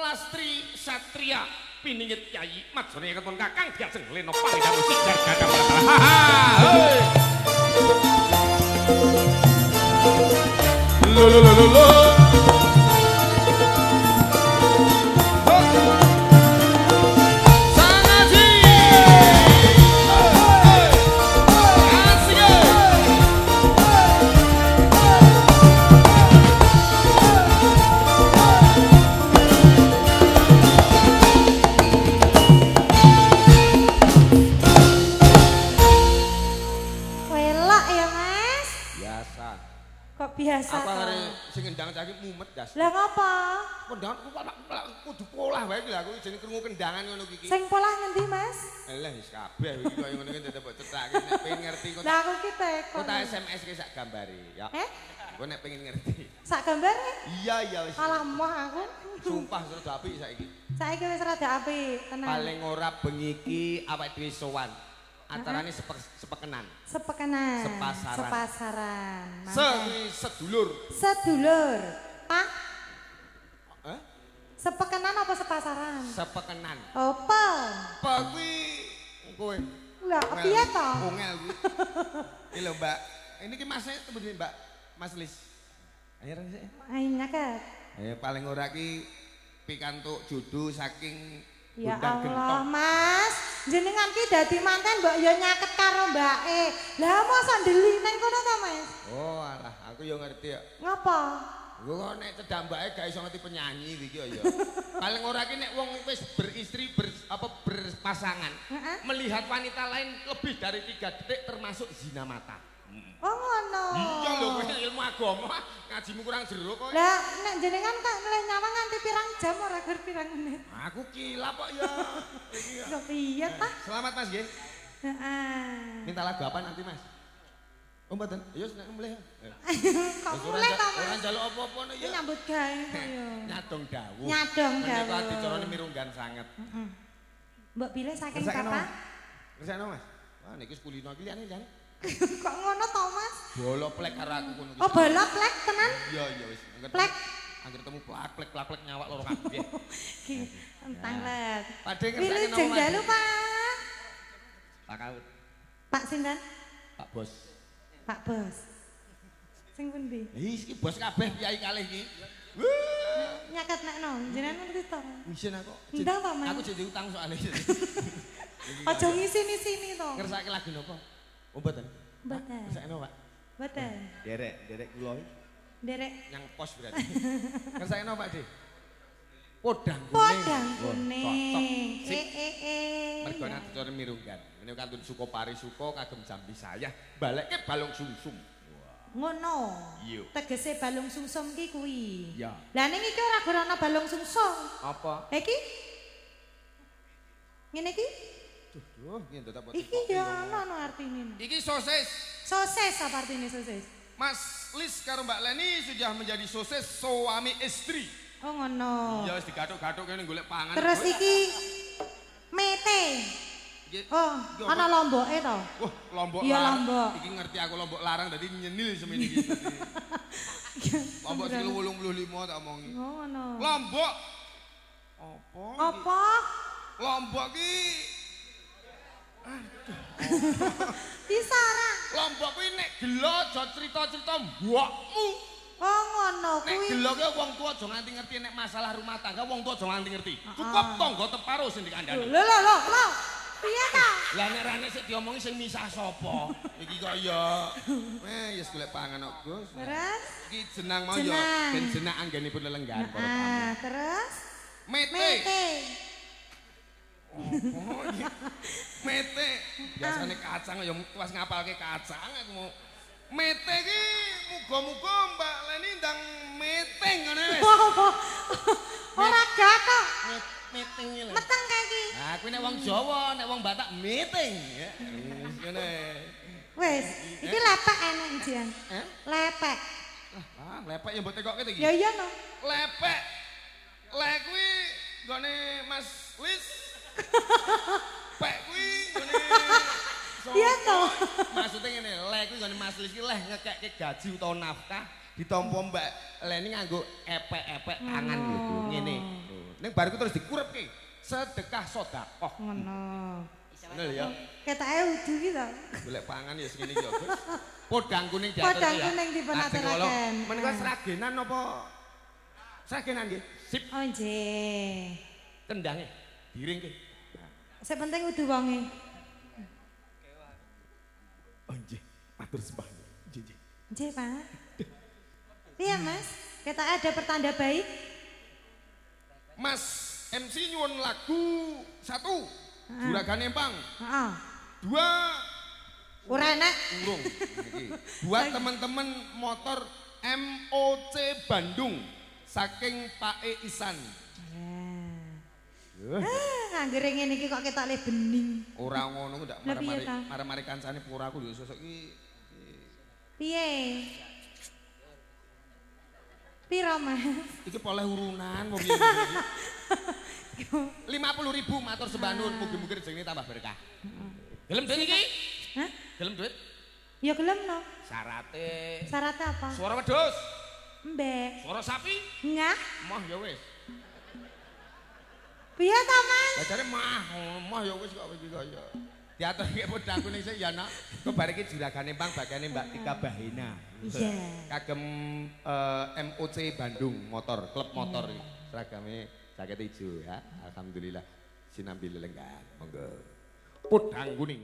Lastri Satria piningit Kyai Majane ketun Kakang diajeng Leno Pangidang musik jagat Ha ha. Lo lo lo lo lo. Kok biasa Apa toh? ngare sing ngendang caki mumet das. Lah ngapa? Kendang ku kok kudu polah wae iki lho aku jeneng krungu kendangan ngono iki. Sing polah ngendi, Mas? Lah wis kabeh iki koyo ngono iki tetep cetake nek pengen ngerti kok Lah aku ki tekon. kok tak SMS ki sak gambare ya. Eh? Kok nek pengen ngerti. Sak gambare? Iya iya wis. Alah moh aku. Sumpah rada apik saiki. Saiki wis rada apik, tenang. Paling ora bengi iki awake dhewe sowan. Acarane sepek, sepekenan. Sepekenan. Sepasaran. Sepasaran. Se sedulur. Sedulur. Pak, Hah? sepekenan apa sepasaran? Sepekenan. Apa? Apa kuwi kowe? Lah, piye to? Ungel kuwi. Iki lho, Mbak. Ini ki Mas temu di Mbak. Mas Lis. Ayo sik. Ayo nyaket. Eh paling ora ki pikantuk jodoh saking Ya Allah. Mas. Jenengan ki dadi manten mbok ya nyaket karo mbake. Lah mosok ndeli nang kono ta, Mas? Oh, alah, aku yo ngerti ya. Ngapa? Gue kok nek cedak mbake gak iso ngerti penyanyi iki ya. Paling ora ki nek wong wis beristri ber, apa berpasangan, melihat wanita lain lebih dari tiga detik termasuk zina mata. Oh ngono. Iya lho, kowe ilmu agama ngajimu kurang jero kok. Lah nek jenengan tak ngelih nyawang nganti pirang jam ora gur pirang menit. Aku kilap kok ya. Kok piye ta? Selamat Mas nggih. Heeh. Minta lagu apa nanti Mas? Oh mboten. Ya wis nek mulih. Eh. Kok mulai ta, Ora Mas? njaluk apa-apa no ya. nyambut gawe kok ya. Nyadong dawuh. Nyadong dawuh. dicarane mirunggan sanget. Heeh. Mbok pilih saking papa? Kersakno Mas. Wah niki wis kulino iki liyane liyane. Kok ngono to, Mas? Bolo plek karo aku ngono Oh, balap plek tenan? Iya iya wis. Plek. Angger temu plak plek plak plek nyawak loro kabeh. Ki entang let. Padhe Pilih ngersakno Mas. jenggalu, Pak. Pak Kaut. Pak sinten? Pak Bos. Pak Bos. Sing pundi? Ih, iki bos kabeh kiai kalih iki. Nyaket nek no, jenengan ngerti to? Wisin aku. Ndang, Pak. Aku jadi utang soalnya. Aja ngisi-sini to. Ngersake lagu napa? Oh mboten. Mboten. Ngersakno, Pak. Mboten. Derek, derek kula iki. Derek yang pos berarti. Ngersakno Pak De. Podang kuning. podang kuning. Sip. Eh eh eh. Mergo nanti cara mirunggan. Ini kantun suko pari suko kagem jambi saya. Balik balong sumsum. Ngono. Iya. Tegese balung sumsum ki kuwi. Ya. Lah ning iki ora ana balung sumsum. Apa? Ha iki? Ngene iki? Duh, ini tetap Iki ya ana ana artine. Iki sosis. Sosis apa artine sosis? Mas Lis karo Mbak Leni sudah menjadi sosis suami istri. Oh ngono. Ya wis digathuk-gathuk kene golek pangan. Terus iki mete. Oh, ana lomboke to. Wah, lombok Iya, larang. lombok. Iki ngerti aku lombok larang dadi nyenil semene iki. Lombok sing 85 tak omongi. Oh, ngono. Lombok. Apa? Apa? Lombok ki Bisa ora? Lombok kuwi nek gelo aja cerita-cerita mbokmu. Oh ngono Nek kuwi. gelo ki wong tua aja nganti ngerti nek masalah rumah tangga wong tua aja nganti ngerti. Cukup tangga teparo sing Lho dikandani. lho lho lho. Piye ta? Lah nek rane sik diomongi sing misah sapa? Iki kok ya eh yes golek pangan kok, Gus. Terus? Iki jenang mau ya ben jenang anggenipun lelenggahan para Ah, tamu. terus? Mete. Mete. Mete. Biasane kacang ya tuas ngapalke kacang aku mau Mete ki muga-muga Mbak Leni ndang meting ngene wis. Ora gatok. Met- Meting iki lho. Meteng kae iki. Nah, kuwi nek wong Jawa, nek wong Batak meting ya. Wis ngene. Wis, iki lepek enek jian. Eh? Lepek. Ah, lepek ya mbok tekokke to iki. Ya iya no. Lepek. Lek kuwi gone Mas Lis. Pek kuwi sapa? Iya toh. Maksudnya ngene, lek kuwi gone Mas Lis ki leh ngekekke gaji utawa nafkah ditampa Mbak Leni nganggo epek-epek tangan gitu. Ngene. Ning bariku terus dikurepke. Sedekah sedekah. Ngono. Ngono lho ya. Ketake udu ki to. Golek pangan ya segini ya. Gus. Podang kuning diatur Podang ya. kuning Lajeng aturaken. kula, Menika seragenan apa? Seragenan nggih. Sip, Oh nggih. Tendange. Diringke. Sing penting udu wonge. Oh nggih, matur sembah. Nggih, nggih. Nggih, Pak. Iya, Mas. Ketake ada pertanda baik. Mas MC nyuwun lagu satu. Juragan Empang. Heeh. Dua Ora enak. urung. Buat teman-teman motor MOC Bandung saking Pak E Isan. Ah, anggere ngene iki kok ketok le bening. Ora ngono ndak piye mari-mari ta? mari-mari kancane pura aku yo sosok iki Piye? Piro, Mas? iki poleh urunan mau piye iki. 50.000 matur sembah nuwun mugi-mugi rezekine tambah berkah. Gelem duit iki? Hah? Gelem duit? Ya gelem no. Syarate Syaratnya apa? suara wedhus, Mbek. suara sapi, Ngah? mah ya wis. Piye ta, Mas? Lah jare mah, mah ya wis kok iki kaya. Diaturke podang kuning sik ya nak. Kebar iki juragane Pang bagiane Mbak Tika Bahina. Iya. Kagem eh, MOC Bandung motor, klub motor iki. Seragame jaket ijo ya. Alhamdulillah sinambi lelenggan. Monggo. Podang kuning.